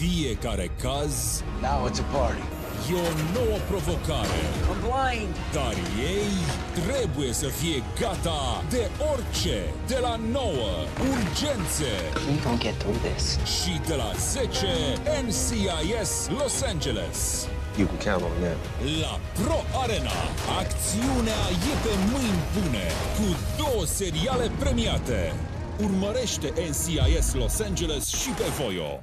Fiecare caz Now it's a party. e o nouă provocare, I'm blind. dar ei trebuie să fie gata de orice, de la 9 urgențe We gonna get through this. și de la 10 NCIS Los Angeles. You can count on them. La Pro Arena, acțiunea e pe mâini bune, cu două seriale premiate. Urmărește NCIS Los Angeles și pe Voio.